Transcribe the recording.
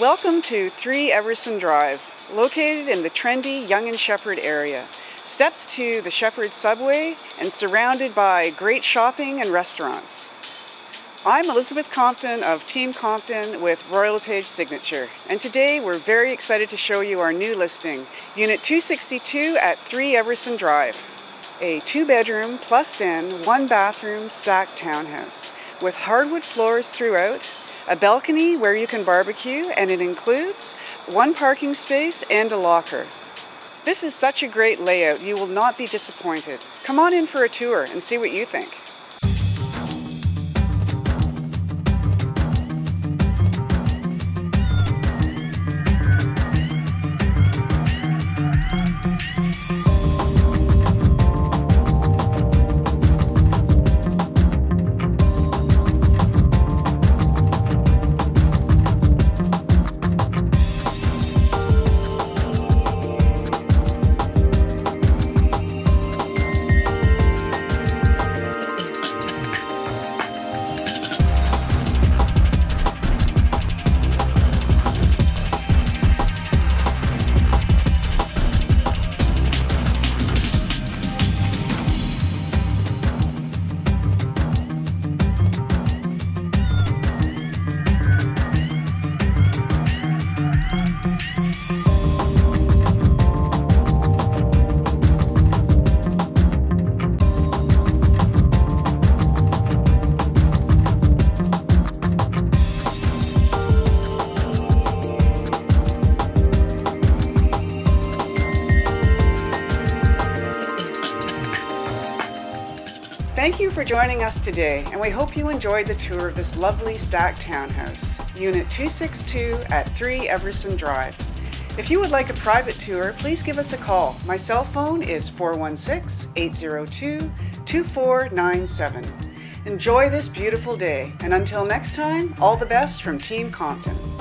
Welcome to 3 Everson Drive, located in the trendy Yonge and Sheppard area. Steps to the Sheppard subway and surrounded by great shopping and restaurants. I'm Elizabeth Compton of Team Compton with Royal LePage Signature, and today we're very excited to show you our new listing, Unit 262 at 3 Everson Drive. A two bedroom plus den, one bathroom stacked townhouse with hardwood floors throughout a balcony where you can barbecue, and it includes one parking space and a locker. This is such a great layout, you will not be disappointed. Come on in for a tour and see what you think. Thank you for joining us today, and we hope you enjoyed the tour of this lovely stacked townhouse, Unit 262 at 3 Everson Drive. If you would like a private tour, please give us a call. My cell phone is 416 802 2497. Enjoy this beautiful day, and until next time, all the best from Team Compton.